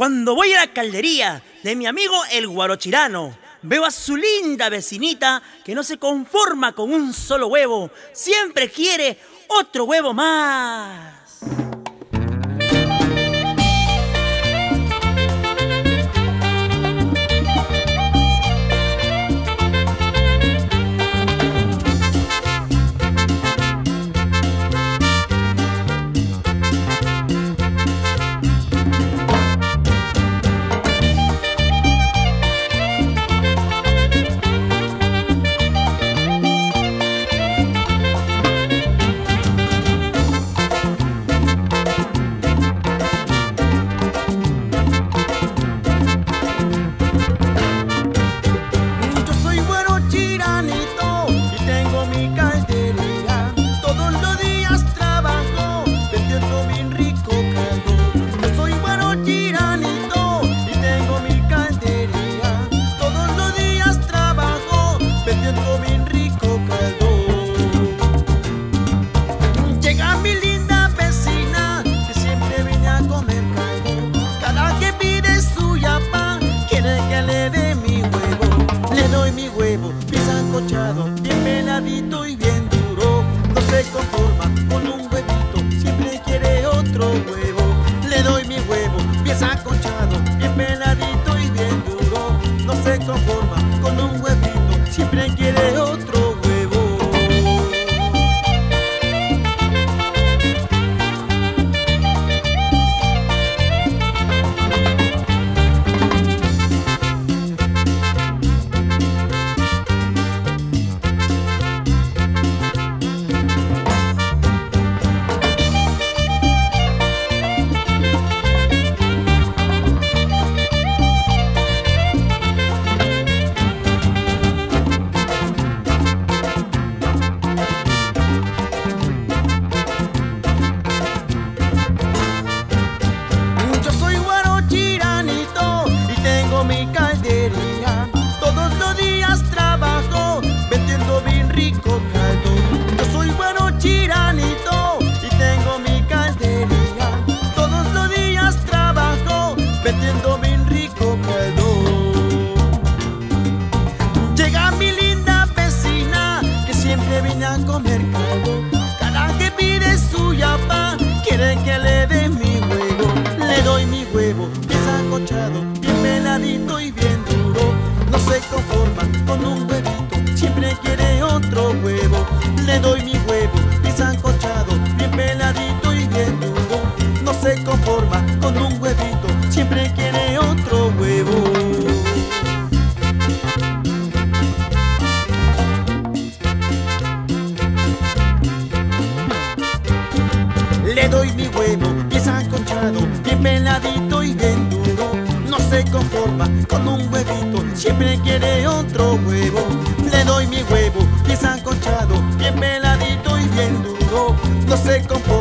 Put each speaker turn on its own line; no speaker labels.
Cuando voy a la caldería de mi amigo el guarochirano, veo a su linda vecinita que no se conforma con un solo huevo, siempre quiere otro huevo más.
No se comer caldo. Cada que pide su yapa, quiere que le dé mi huevo. Le doy mi huevo, bien sancochado, bien peladito y bien duro. No se conforma con un huevito, siempre quiere otro huevo. Le doy mi huevo, bien sancochado, bien peladito y bien duro. No se conforma con un huevito, siempre quiere otro huevo. Doy mi huevo, bien sancochado, bien peladito y bien duro. No se conforma con un huevito, siempre quiere otro huevo. Le doy mi huevo, bien sancochado, bien peladito y bien duro. No se conforma